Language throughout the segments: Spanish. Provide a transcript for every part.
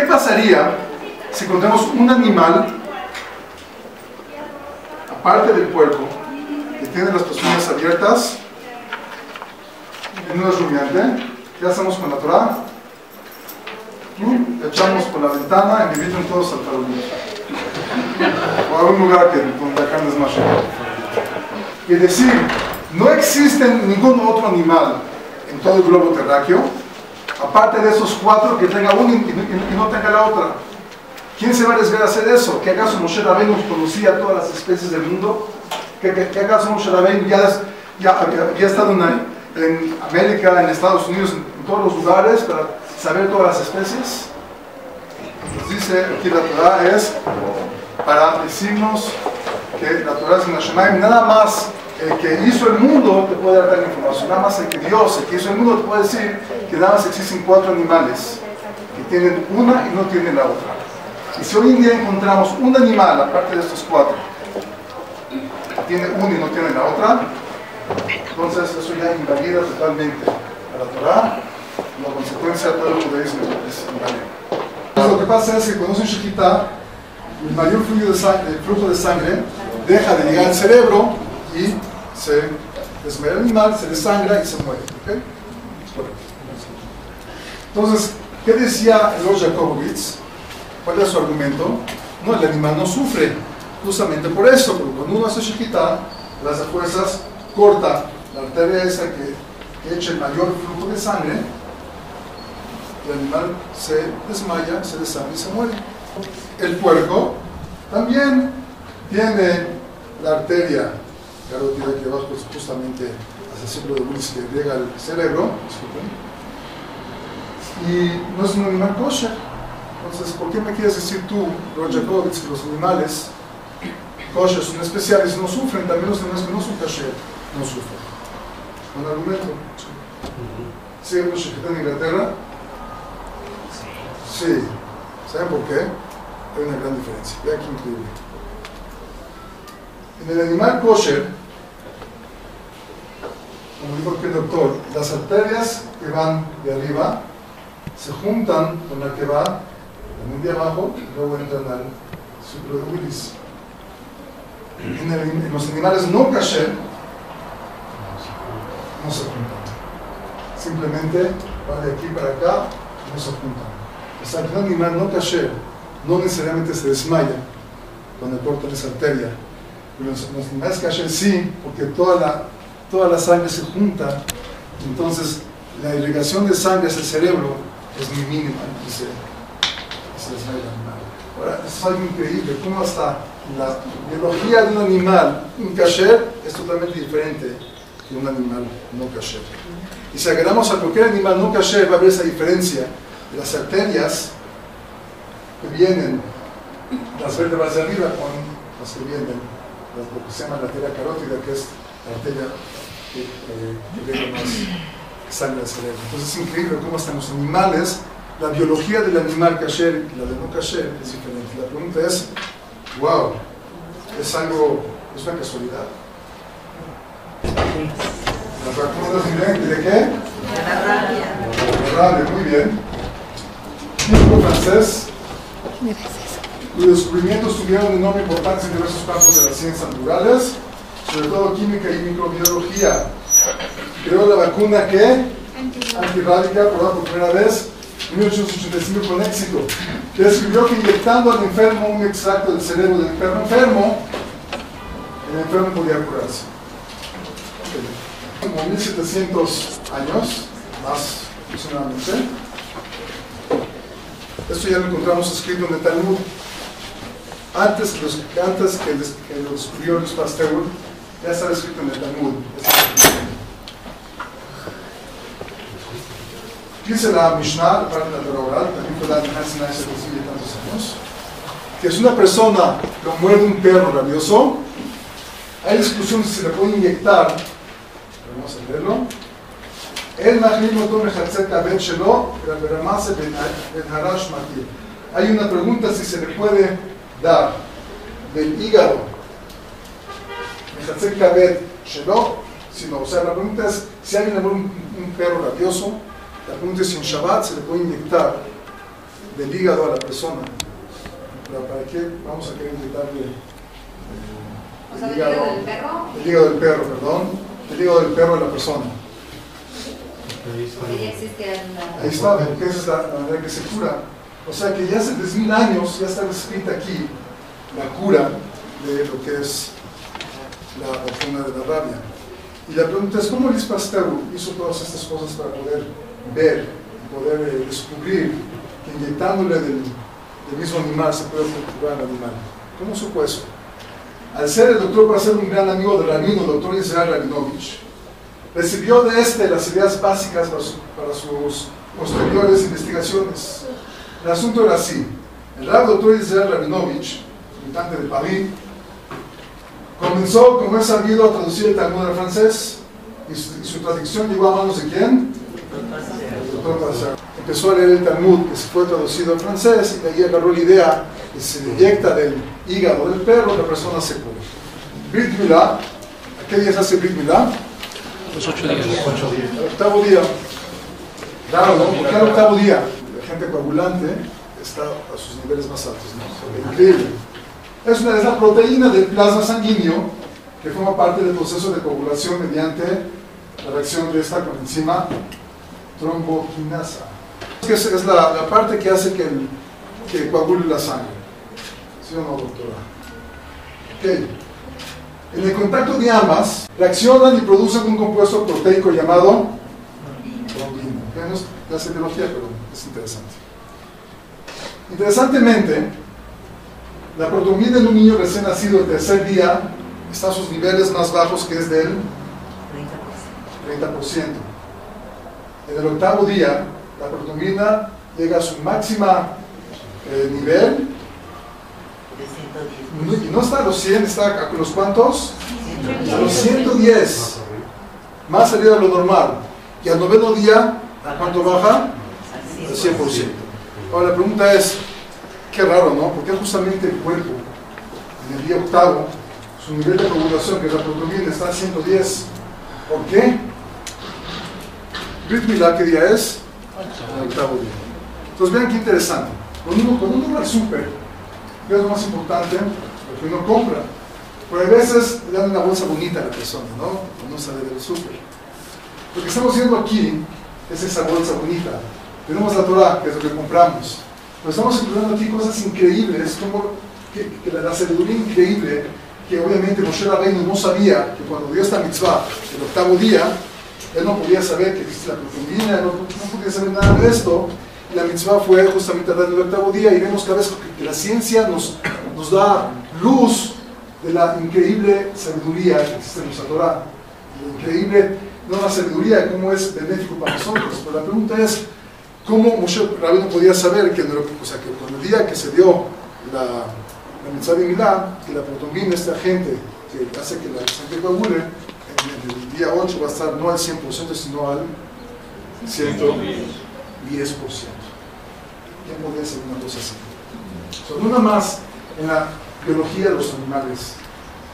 ¿Qué pasaría si encontramos un animal, aparte del puerco, que tiene las pezuñas abiertas y no es rumiante? ¿Qué hacemos con la Torah? Le echamos por la ventana y invitan todos al farolillo. O a un lugar que, donde la carne es más rica. Y decir, no existe ningún otro animal en todo el globo terráqueo, aparte de esos cuatro, que tenga uno y, no tenga la otra. ¿Quién se va a arriesgar a hacer eso? ¿Que acaso Moshe Rabbeinu conocía todas las especies del mundo? ¿Que, acaso Moshe Rabbeinu ya, es- ya había, había estado en, en América, en Estados Unidos, en, en todos los lugares para saber todas las especies? Nos dice aquí la Torah es para decirnos que la Torah es una Shemaim, nada más el que hizo el mundo te puede dar tal información, nada más el que Dios, el que hizo el mundo te puede decir que nada más existen cuatro animales que tienen una y no tienen la otra. Y si hoy en día encontramos un animal, aparte de estos cuatro, que tiene una y no tiene la otra, entonces eso ya invalida totalmente a la Torah, la consecuencia de todo el judaísmo es inválido. Entonces, lo que pasa es que cuando un Shekhinah, el mayor flujo de, sangre, el flujo de sangre deja de llegar al cerebro y se desmaya el animal, se desangra y se muere. ¿ok? Entonces, ¿qué decía Lord Jacobowitz? ¿Cuál era su argumento? No, el animal no sufre, justamente por eso, porque cuando uno hace chiquita, las fuerzas corta la arteria esa que, echa el mayor flujo de sangre, el animal se desmaya, se desangra y se muere. El puerco también tiene la arteria carótida que es justamente hacia el círculo de Willis que llega al cerebro, disculpen, y no es un animal kosher. Entonces, ¿por qué me quieres decir tú, Roger Jacobowitz, que los animales kosher son especiales y no sufren? También los animales que no son kosher no sufren. Un argumento. ¿Sí hay mucha gente en Inglaterra? Sí. ¿Saben por qué? Hay una gran diferencia. Vean qué increíble. En el animal kosher, como dijo aquí el doctor, las arterias que van de arriba se juntan con la que va también de abajo y luego entran al círculo de Willis. En, el- en los animales no kasher no se juntan. Simplemente va de aquí para acá y no se juntan. O sea, que un animal no kasher no necesariamente se desmaya cuando cortan esa arteria. Pero los, los animales kasher sí, porque toda la, toda la sangre se junta. Entonces, la irrigación de sangre hacia el cerebro es muy mínima desmaya el animal. Ahora, es algo increíble, cómo hasta la biología de un animal, un kasher, es totalmente diferente de un animal no kasher. Y si agarramos a cualquier animal no kasher, va a haber esa diferencia las arterias que vienen, las vértebras de arriba con las que vienen, lo que se llama la arteria carótida, que es la arteria que, eh, que llega más sangre al cerebro. Entonces es increíble cómo hasta en los animales, la biología del animal kasher y la de no kasher es diferente. La pregunta es, wow, es algo, es una casualidad. Las vacunas vienen de qué? De la rabia, muy bien. Químico francés, cuyos descubrimientos tuvieron enorme importancia en diversos campos de las ciencias naturales, sobre todo química y microbiología. Creó la vacuna que antirrábica, probada por primera vez en 1885 con éxito. Descubrió que inyectando al enfermo un extracto del cerebro del enfermo enfermo, el enfermo podía curarse. Como 1700 años, más aproximadamente. Esto ya lo encontramos escrito en el Talmud. Antes, que los- antes que, des- que lo descubrió Luis Pasteur, ya estaba escrito en el Talmud. ¿Qué Dice la Mishnah, la Oral, también fue la Mishnah hace tantos años, que si una persona lo muerde un perro rabioso, hay discusión si se le puede inyectar, vamos a leerlo, el Mahlim Otom Mechatzeta Ben Shelo, Ramase Ben Harash Matir. Hay una pregunta si se le puede dar del hígado Mechatzeta Ben Shelo, sino, o sea, la pregunta es si alguien le muerde un, un perro rabioso, la pregunta es si en Shabbat se le puede inyectar del hígado a la persona. ¿Pero ¿Para qué vamos a querer inyectarle O sea, del hígado del perro, el hígado del perro, perdón, el hígado del perro a la persona? Ahí está, porque esa es la, la manera que se cura. O sea que ya hace 3.000 años ya está escrita aquí la cura de lo que es la vacuna de la rabia. Y la pregunta es, ¿cómo Luis Pasteur hizo todas estas cosas para poder ver, poder eh, descubrir que inyectándole del, del mismo animal se puede curar al animal? ¿Cómo supo eso? Al ser el doctor, para ser un gran amigo del rabino, el doctor Israel Rabinovich, recibió de este las ideas básicas para, su- para sus posteriores investigaciones. El asunto era así. El rab doctor Israel Rabinovich, habitante de París, comenzó, como es sabido, a traducir el Talmud al francés y su, y su traducción llegó a manos de quién? Empezó a leer el Talmud, que se fue traducido al francés, y de ahí agarró la idea que se inyecta del hígado del perro, la persona se cura. Brit Milá, ¿a qué día se hace Brit Milá? Los ocho días. El octavo día. Claro, ¿no? Porque al octavo día la gente coagulante está a sus niveles más altos. ¿no? Increíble. Es, una, es la proteína del plasma sanguíneo que forma parte del proceso de coagulación mediante la reacción de esta con enzima tromboquinasa. Es, es la, parte que hace que, coagule la sangre. ¿Sí o no, doctora? Ok. En el contacto de ambas, reaccionan y producen un compuesto proteico llamado trombina. Ya no es biología, pero es interesante. Interesantemente, la protrombina en un niño recién nacido el tercer día está a sus niveles más bajos, que es del 30%. En el octavo día, la protrombina llega a su máxima eh, nivel no- y no está a los 100, está a los cuantos? A los 110, más arriba de lo normal. Y al noveno día, ¿a cuánto baja? Al 100%. Ahora la pregunta es, qué raro, ¿no? Porque justamente el cuerpo, en el día octavo, su nivel de coagulación, que es la proteína, está a 110. ¿Por qué? Brit ¿qué día es? El octavo día. Entonces vean qué interesante. Cuando uno, cuando uno va al súper, ¿qué es lo más importante? Lo que uno compra. Pero a veces le dan una bolsa bonita a la persona, ¿no? Cuando sale del súper. Lo que estamos viendo aquí es esa bolsa bonita. Tenemos la Torah, que es lo que compramos. Pero estamos incluyendo aquí cosas increíbles, como que, que la, la sabiduría increíble, que obviamente Moshe Rabbeinu no sabía que cuando dio esta mitzvah, el octavo día, él no podía saber que existe la proteína, no, podía saber nada de esto. La mitzvah fue justamente dando el octavo día y vemos cada vez que, la ciencia nos, nos da luz de la increíble sabiduría que existe en nuestra Torah. La increíble, no la sabiduría, cómo es benéfico para nosotros. Pero la pregunta es, ¿cómo Moshe Rabbeinu podía saber que, cuando el día que se dio la, la mitzvah de Milá, que la protombina, este agente que hace que la sangre coagule, en el día 8 va a estar no al 100%, sino al 110%. ¿Quién podría hacer una cosa así? So, no nada más en la biología de los animales.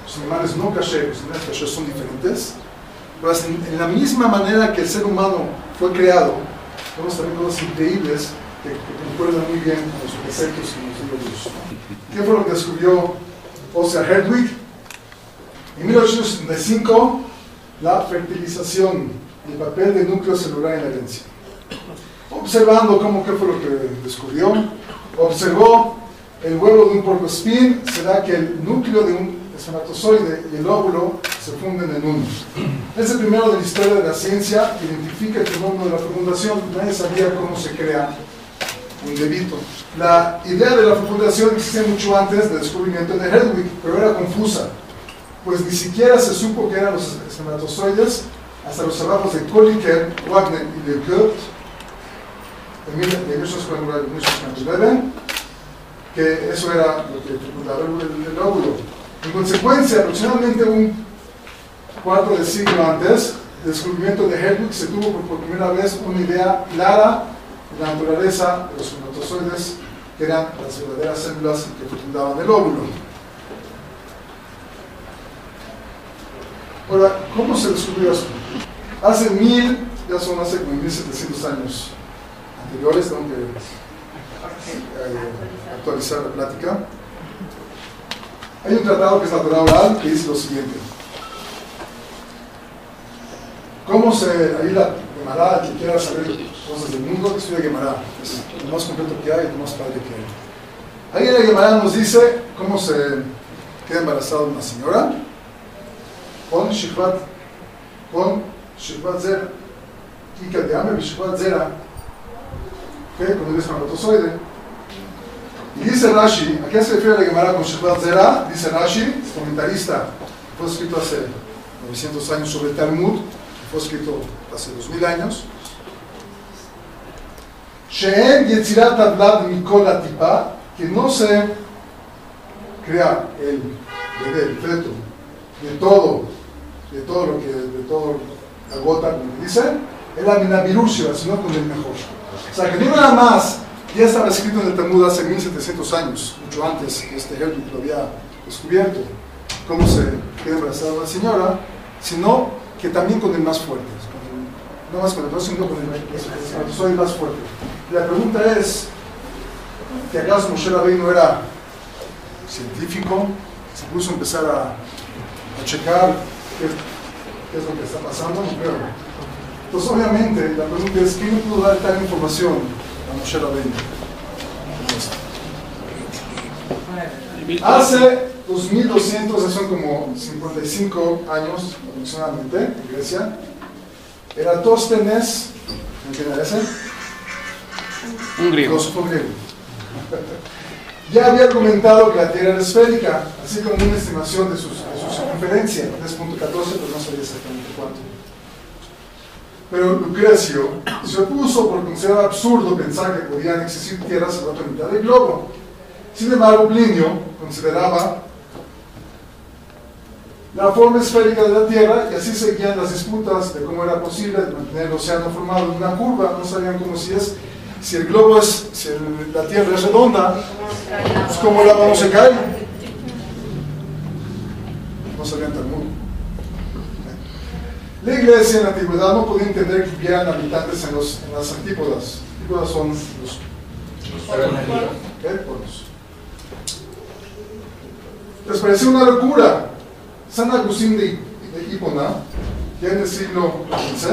Los animales no caché, los animales caché son diferentes, pero en, en la misma manera que el ser humano fue creado, vemos también cosas increíbles que, que concuerdan muy bien con los que nos dio Dios. ¿Qué fue lo que descubrió Oscar Herdwig? En 1875, la fertilización y el papel del núcleo celular en la herencia. Observando cómo qué fue lo que descubrió, observó el huevo de un porcoespín, se da que el núcleo de un espermatozoide y el óvulo se funden en uno. Es el primero de la historia de la ciencia que identifica el fenómeno de la fecundación. Nadie sabía cómo se crea un bebito. La idea de la fecundación existía mucho antes del descubrimiento de Hedwig, pero era confusa, pues ni siquiera se supo que eran los espermatozoides hasta los trabajos de Kolliker, Wagner y Lecoq en 1849, que eso era lo que fecundaba el, el óvulo. En consecuencia, aproximadamente un cuarto de siglo antes del descubrimiento de Hedwig, se tuvo por, por primera vez una idea clara de la naturaleza de los espermatozoides, que eran las verdaderas células que fecundaban el óvulo. Ahora, ¿cómo se descubrió esto? Hace mil, ya son hace como 1700 años anteriores, tengo que eh, actualizar la plática. Hay un tratado que es la Torah oral que dice lo siguiente. ¿Cómo se, la Gemara, que quiera saber cosas del mundo, que estudia Gemara. Es lo más completo que hay y lo más padre que hay. Ahí en la Gemara nos dice cómo se queda embarazada una señora Shikvat Zera, Ika de Ame, Shikvat Zera, ¿ok? Con el espermatozoide. Y dice Rashi, ¿a qué se refiere la Gemara con Shikvat Zera? Dice Rashi, comentarista, fue escrito hace 900 años sobre el Talmud, fue escrito hace 2000 años. Sheem Yetzirat Adlad Mikol Atipa, que no se crea el bebé, el feto, de todo, de todo lo que, de todo la gota, como dice, el aminavirusio, sino con el mejor. O sea, que no nada más, ya estaba escrito en el Talmud hace 1700 años, mucho antes que este ejemplo lo había descubierto, cómo se queda embarazada la señora, sino que también con el más fuerte, no más con el otro, sino con el, más fuerte. La pregunta es, ¿que acaso Moshe Rabbeinu era científico? Se puso a empezar a, a checar qué, qué es lo que está pasando, creo. Entonces, obviamente, la pregunta es, ¿quién pudo dar tal información a Moshe Rabbeinu? Hace 2200, eso son como 55 años aproximadamente, en Grecia, Eratóstenes, ¿quién era ese? Un griego. filósofo griego. Ya había comentado que la Tierra era esférica, así como una estimación de, sus- circunferencia, 3.14, pero no sabía exactamente cuánto. Pero Lucrecio se opuso porque consideraba absurdo pensar que podían existir tierras en la otra del globo. Sin embargo, Plinio consideraba la forma esférica de la Tierra y así seguían las disputas de cómo era posible mantener el océano formado en una curva. No sabían cómo si es, si el globo es, si la Tierra es redonda, pues cómo el agua no se cae. No sabían tan mucho. La iglesia en la antigüedad no podía entender que hubieran habitantes en, los, en las antípodas. Antípodas son los. Pueblos. Les pareció una locura. San Agustín de, de Hipona, ya en el siglo XV,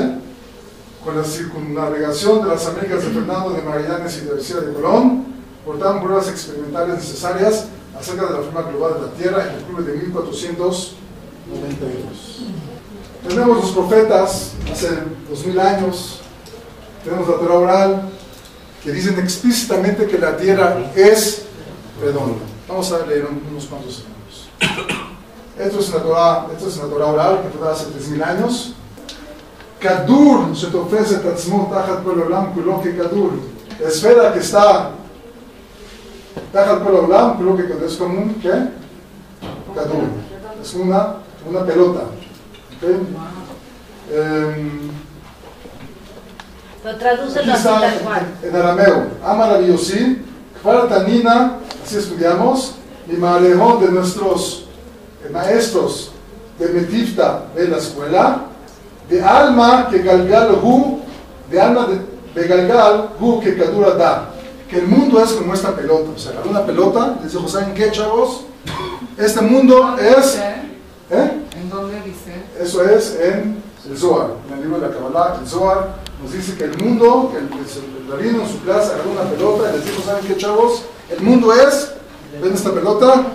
con la circunnavegación de las Américas de Fernando de Magallanes y de García de Colón, portaban pruebas experimentales necesarias acerca de la forma global de la Tierra en octubre de 1492. Tenemos los profetas hace 2000 años, tenemos la Torah oral, que dicen explícitamente que la Tierra es redonda. Vamos a leer un- unos cuantos ejemplos. Esto es una Torah, oral que fue hace 3000 años. Kadur, se te ofrece Tatzmut, Tajat Pueblo Olam, Kulo que Kadur. La esfera que está Tajat Pueblo Olam, Kulo que Kadur, es como un, ¿qué? Kadur. Es una, una pelota. ¿ok? Em, Lo está tal cual. en, arameo. Ama la biosí, Tanina, así estudiamos, y Malejón de nuestros eh, maestros de Metifta de la escuela, de alma que galgal hu, de alma de, de galgal hu que kadura da. Que el mundo es como esta pelota. O sea, una pelota, les dijo, ¿saben qué, chavos? Este mundo es. ¿Eh? ¿En dónde dice? Eso es en el Zohar, en el libro de la Kabbalah, el Zohar nos dice que el mundo, que el, rabino en su clase agarró una pelota y les dijo, ¿saben qué chavos? El mundo es, ven esta pelota,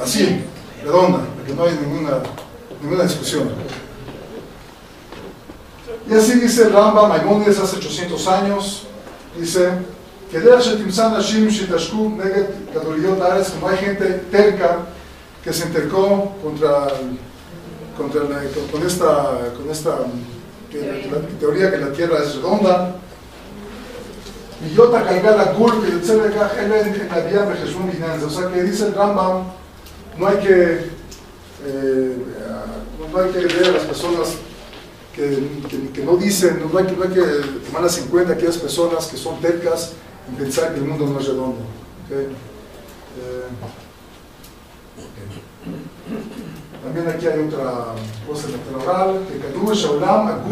así, redonda, para que no haya ninguna, ninguna discusión. Y así dice Ramba Maimónides hace 800 años, dice, que como hay gente terca que se intercó contra contra la- con, esta, con esta que la- teoría que la Tierra es redonda. Y yo la Gul, que yo sé que en la vía de Jesús Finanza. O sea que dice el Rambam, no hay que, eh, no hay que ver a las personas que, que- no dicen, no hay, que, no hay que tomarlas en cuenta aquellas personas que son tercas en pensar que el mundo no es redondo. Eh, También aquí hay otra cosa electoral, que Kadu Shaulam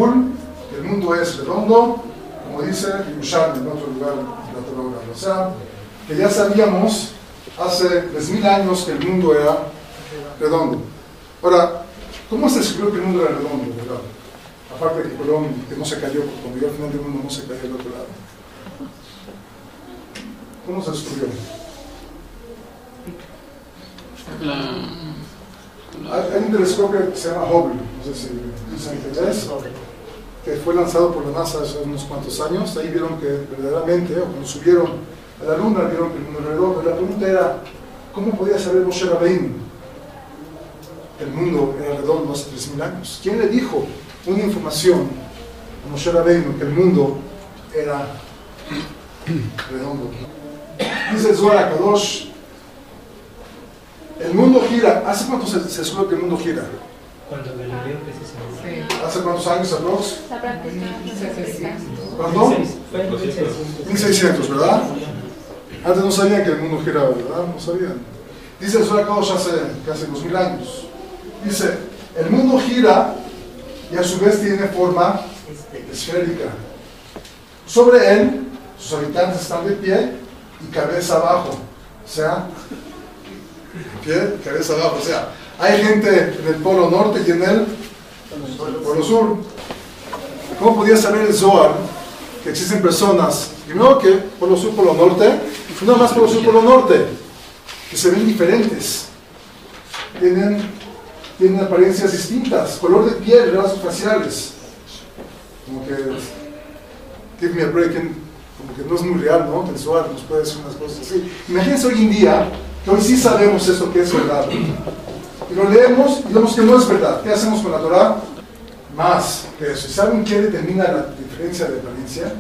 que el mundo es redondo, como dice Yerushalmi en otro lugar de la Torah, o sea, que ya sabíamos hace 3.000 años que el mundo era redondo. Ahora, ¿cómo se descubrió que el mundo era redondo? Aparte de que Colón, que no se cayó, cuando llegó al final del mundo no se cayó al otro lado. ¿Cómo se descubrió? Hay un telescopio que se llama Hubble, no sé si dicen que fue lanzado por la NASA hace unos cuantos años. Ahí vieron que verdaderamente, o cuando subieron a la Luna, vieron que el mundo era redondo. La pregunta era, ¿cómo podía saber Moshe Rabbeinu que el mundo era redondo hace 3.000 años? ¿Quién le dijo una información a Moshe Rabbeinu que el mundo era redondo? Dice Zohar Kadosh, el mundo gira. ¿Hace cuánto se, se descubrió que el mundo gira? Cuando Galileo precisamente. ¿Hace cuántos años aprox? En 1600. 1600, ¿verdad? Antes no sabían que el mundo giraba, ¿verdad? No sabían. Dice el hace casi 2000 años. Dice, el mundo gira y a su vez tiene forma esférica. Sobre él, sus habitantes están de pie y cabeza abajo. O sea, pie, cabeza abajo. O sea, hay gente en el polo norte y en el polo sur. ¿Cómo podía saber el Zohar que existen personas, primero que polo sur, polo norte, y no más polo sur, polo norte, que se ven diferentes? Tienen, tienen apariencias distintas, color de piel, rasgos faciales. Como que, give me a break, como que no es muy real, ¿no? Zohar nos puede decir unas cosas así. Imagínense hoy en día, hoy sí sabemos esto que es verdad. Y lo leemos y vemos que no es verdad. ¿Qué hacemos con la Torah? Más que eso. ¿Y ¿Saben qué determina la diferencia de apariencia?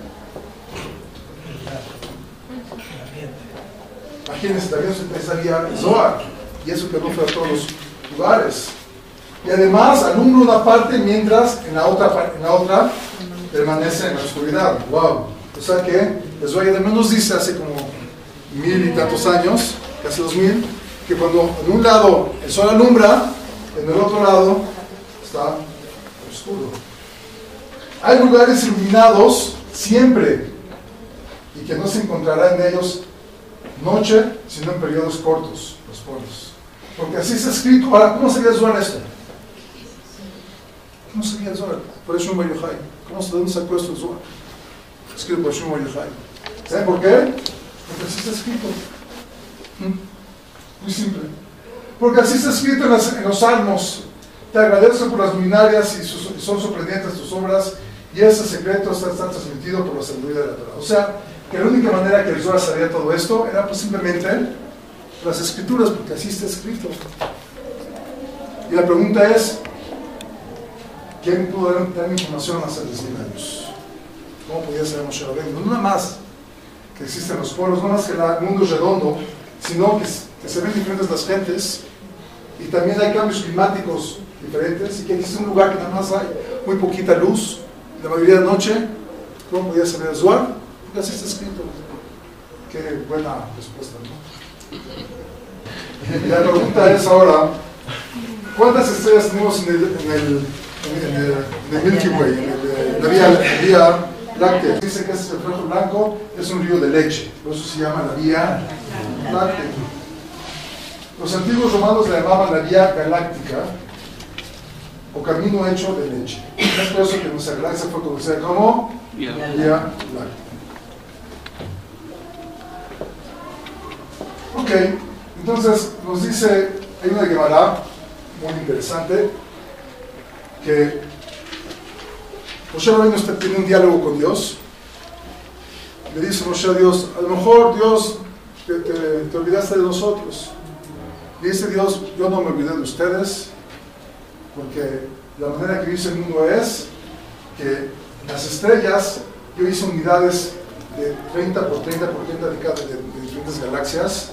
Imagínense, también se el Zohar. Y eso que no fue a todos los lugares. Y además alumbra una parte mientras en la otra, en la otra permanece en la oscuridad. ¡Wow! O sea que el Zohar además nos dice hace como mil y tantos años, casi dos mil, que cuando en un lado el sol alumbra, en el otro lado está oscuro. Hay lugares iluminados siempre y que no se encontrará en ellos noche, sino en periodos cortos, los polos. Porque así está escrito. Ahora, ¿cómo sería el Zohar esto? ¿Cómo sería el Zohar? Por eso Yochai. ¿Cómo se dónde sacó esto el Zohar? Escrito por Yochai. ¿Saben por qué? Porque así está escrito. Muy simple. Porque así está escrito en, los salmos. Te agradezco por las luminarias y sus- son sorprendentes tus obras y ese secreto está, está transmitido por la sabiduría de la Torah. O sea, que la única manera que Zohar sabía todo esto era pues simplemente las escrituras, porque así está escrito. Y la pregunta es, ¿quién pudo dar información hace 3.000 años? ¿Cómo podía saber Moshe Rabbeinu? No nada más que existen los pueblos, no más que el mundo es redondo, sino que, se ven diferentes las gentes y también hay cambios climáticos diferentes y que existe un lugar que nada más hay muy poquita luz, la mayoría de noche. ¿Cómo podía el Zohar? Porque así está escrito. Qué buena respuesta, ¿no? La pregunta es ahora, ¿cuántas estrellas tenemos en el, en el, en el, en Milky Way, en el, vía, la vía láctea? Dice que ese reflejo blanco es un río de leche, por eso se llama la vía láctea. Los antiguos romanos la llamaban la vía galáctica o camino hecho de leche. Es por eso que nuestra galaxia fue conocida como. Vía Láctea. Ok, entonces nos dice, hay una Gemara muy interesante que Moshe Rabbeinu está- tiene un diálogo con Dios. Le dice Moshe a Dios, a lo mejor Dios te, te- te olvidaste de nosotros. Le dice Dios, yo no me olvidé de ustedes, porque la manera que dice el mundo es que las estrellas, yo hice unidades de 30 por 30 por 30 de, cada, diferentes galaxias.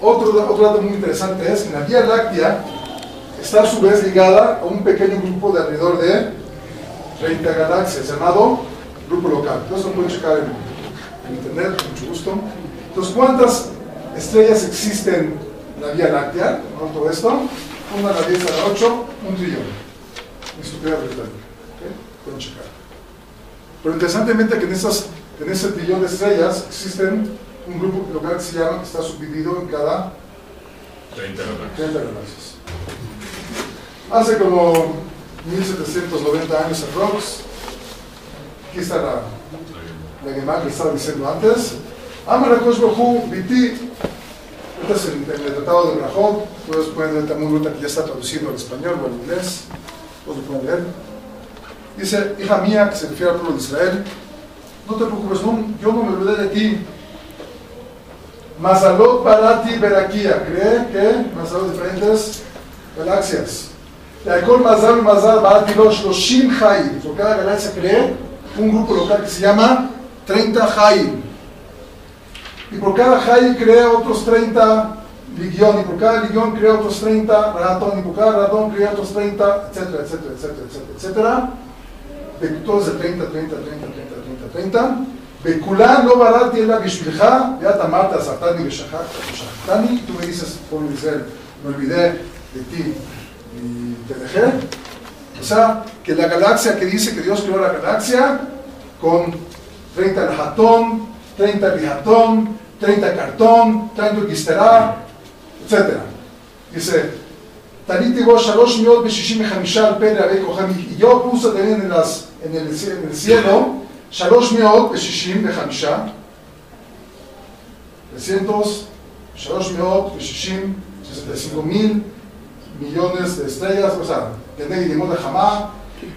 Otro, otro dato muy interesante es que la Vía Láctea está a su vez ligada a un pequeño grupo de alrededor de 30 galaxias llamado grupo local. Entonces lo pueden checar en, en internet, con mucho gusto. Entonces, ¿cuántas estrellas existen en la Vía Láctea? ¿No? Todo esto. Una a la 10 a la 8, un trillón. Ni siquiera británico. ¿ok? Pueden checar. Pero interesantemente que en, estas, en ese trillón de estrellas existen un grupo local que se llama, que está subdividido en cada 30 galaxias. 30 galaxias. Hace como 1790 años en Rox, aquí está la, la que estaba diciendo antes. Amar Bajú, Viti, este es en el Tratado de Brajot, ustedes pueden leer Talmud Ruta que ya está traducido al español o al inglés, todos leer. Dice, hija mía, que se refiere al pueblo de Israel, no te preocupes, no, yo no me olvidé de ti. Mazalot Barati Berakia, cree que Mazalot diferentes galaxias. Yaakov Mazal Mazal Barati Losh Loshim Hayim. Por cada galaxia cree un grupo local que se llama 30 Hayim. Y por cada Hayim crea otros 30 Ligión. Y por cada Ligión crea otros 30 Ratón. Y por cada Ratón crea otros 30, etcétera, etcétera, etcétera, etcétera, etcétera. De todos de 30, 30, 30, 30, 30, 30. וכולן לא בראתי אלא בשבילך, ואת אמרת עשרתני ושכחתני, tú me dices, pueblo de Tenejer. O sea, que la galaxia que dice que Dios creó la galaxia con 30 Lajatón, 30 Lijatón, 30 Cartón, 30 Gisterá, etc. Dice, Tanitigo Shalosh Miot Beshishim Hamishal Pere Abel Y yo puse también en, las, en, el, en el cielo Shalosh Miot Beshishim Hamishal. 300, Shalosh Miot Beshishim, 65 mil millones de estrellas, o sea, tener y de jamás,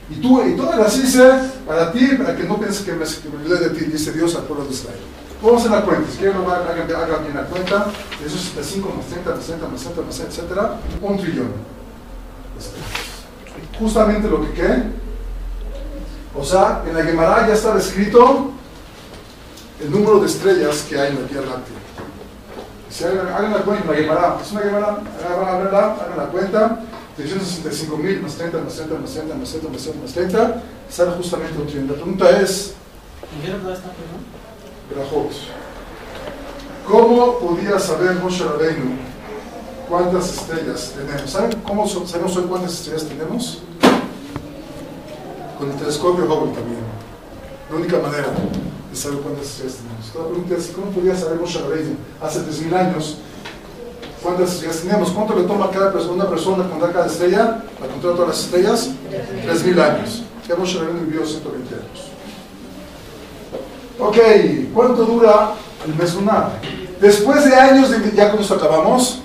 y tú, y todo así dice para ti, para que no pienses que me, que me olvidé de ti, dice Dios al pueblo de Israel. Vamos a la cuenta, si quieren hagan, bien la cuenta, esos 75 más 30 más 30 más 30 más 30, etcétera, un trillón. Justamente lo que qué, o sea, en la Gemara ya está escrito el número de estrellas que hay en la Tierra Láctea. Si hagan, hagan la cuenta, la Gemara, es una Gemara, hagan, hagan, hagan la cuenta, 365 mil más 30 más 30 más 30 más 30 más 30 más 30, sale justamente un trillón. La pregunta es, ¿En qué lugar está, perdón? Brajot, ¿cómo podía saber Moshe Rabbeinu cuántas estrellas tenemos? ¿Saben cómo sabemos hoy cuántas estrellas tenemos? Con el telescopio Hubble también. La única manera de saber cuántas estrellas tenemos. La pregunta es, ¿cómo podía saber Moshe Rabbeinu hace 3.000 años cuántas estrellas tenemos? ¿Cuánto le toma a cada persona, una persona contar cada estrella? Para contar todas las estrellas? 3.000 años. Ya Moshe Rabbeinu vivió 120 años. Ok, ¿cuánto dura el mes lunar? Después de años de, ya con esto acabamos,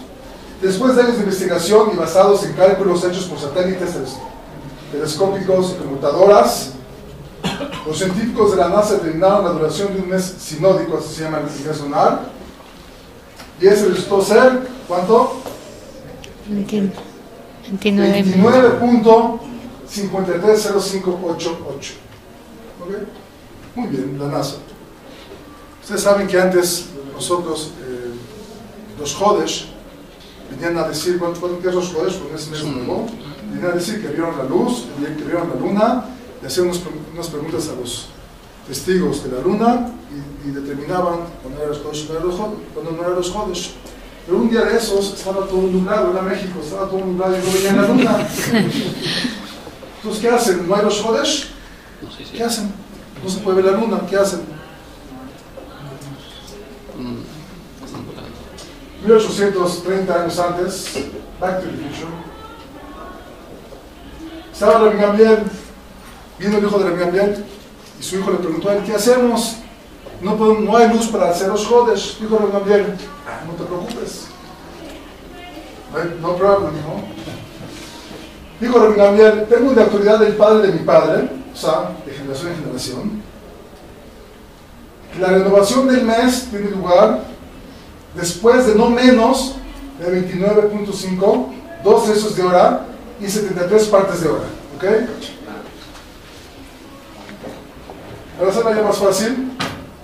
después de años de investigación y basados en cálculos hechos por satélites teles- telescópicos y computadoras, los científicos de la NASA determinaron la duración de un mes sinódico, así se llama el mes lunar, y ese resultó ser, ¿cuánto? 29 29.530588. ¿Ok? Muy bien, la NASA. Ustedes saben que antes nosotros, eh, los Jodesh, venían a decir, ¿cuánto es los Jodesh? Con ese mes nuevo, venían a decir que vieron la luz, que vieron la luna, y hacían unas, pre- unas preguntas a los testigos de la luna y, y determinaban cuando eran los Jodesh, cuando no eran los Jodesh. Pero un día de esos estaba todo nublado, era México, estaba todo nublado y no veían la luna. Entonces, ¿qué hacen? ¿No hay los Jodesh? ¿Qué hacen? No se puede ver la luna, ¿qué hacen? Mm, están volando. 1830 años antes, Back to the Future, estaba Rabbi Gamliel, vino el hijo de Rabbi Gamliel, y su hijo le preguntó a él, ¿qué hacemos? No, hay luz para hacer los jodes. Dijo Rabbi Gamliel, "Ah, no te preocupes. No, problem, ¿no? Dijo Rabbi Gamliel, tengo de autoridad del padre de mi padre, o sea, de generación en generación, la renovación del mes tiene lugar después de no menos de 29.5, dos tercios de hora y 73 partes de hora. ¿Ok? Para hacerla ya más fácil,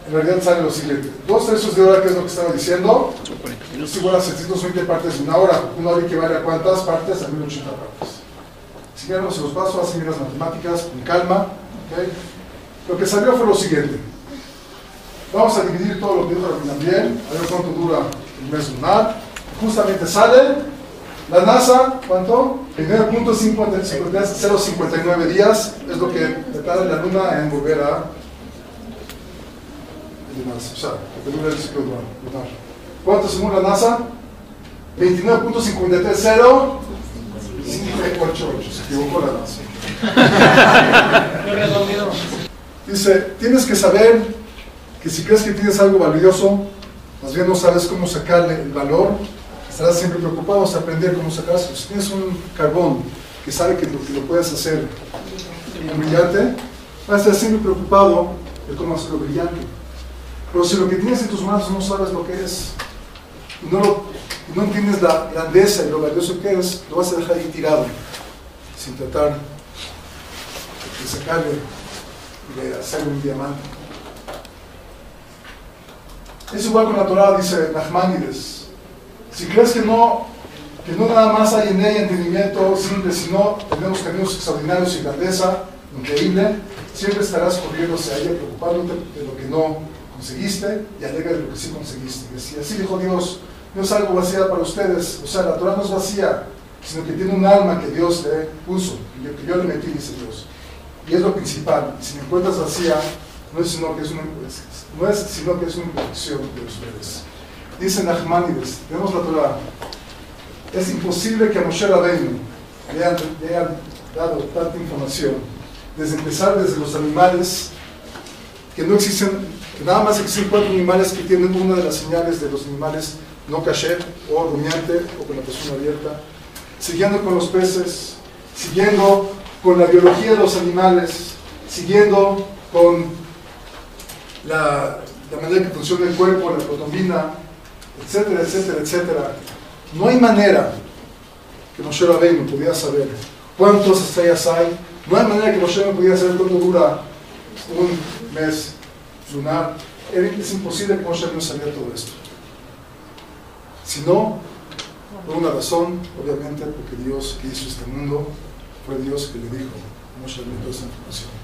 en realidad sale lo siguiente. Dos tercios de hora, que es lo que estaba diciendo, Son 40 es igual a 720 partes de una hora. Una hora equivale a cuántas partes? A 1080 partes. Si quieren, se los paso, hacen las matemáticas, con calma. ¿ok? Lo que salió fue lo siguiente. Vamos a dividir todo lo que la bien, a ver cuánto dura el mes lunar. Justamente sale La NASA, ¿cuánto? 29.059 días es lo que tarda la Luna en volver a o sea, ciclo lunar. ¿Cuánto según la NASA? 29.530 588, se equivocó la NASA. Dice, tienes que saber que si crees que tienes algo valioso, más bien no sabes cómo sacarle el valor, estarás siempre preocupado de aprender cómo sacarlo. Si tienes un carbón que sabe que lo, que lo puedes hacer brillante, vas a estar siempre preocupado de cómo hacerlo brillante. Pero si lo que tienes en tus manos no sabes lo que es, no, lo- no entiendes la grandeza y lo valioso que es, lo vas a dejar ahí tirado, sin tratar de sacarle de hacer un diamante. Es igual con la Torah, dice Nachmanides. Si crees que no, que no nada más hay en ella entendimiento simple, sino tenemos caminos extraordinarios y grandeza increíble, siempre estarás corriendo hacia ella, preocupándote de lo que no conseguiste y alegre de lo que sí conseguiste. Y así, dijo Dios, no es algo vacía para ustedes, o sea, la Torah no es vacía, sino que tiene un alma que Dios le puso, que yo, le metí, dice Dios. Y es lo principal. Si me encuentras vacía, no es sino que es una, no es sino que es una de ustedes. Dice Nachmanides, tenemos la Torah. Es imposible que a Moshe Rabbeinu le hayan, le hayan dado tanta información. Desde empezar desde los animales, que no existen, nada más existen cuatro animales que tienen una de las señales de los animales no kasher, o rumiante, o con la persona abierta, siguiendo con los peces, siguiendo con la biología de los animales, siguiendo con la, la manera que funciona el cuerpo, la protombina, etcétera, etcétera, etcétera. No hay manera que Moshe Rabbeinu pudiera saber cuántas estrellas hay, no hay manera que Moshe no pudiera saber cuánto dura un mes lunar. Es imposible que Moshe no sabía todo esto. Si no, por una razón, obviamente, porque Dios que hizo este mundo fue Dios que le dijo Moshe toda esa información.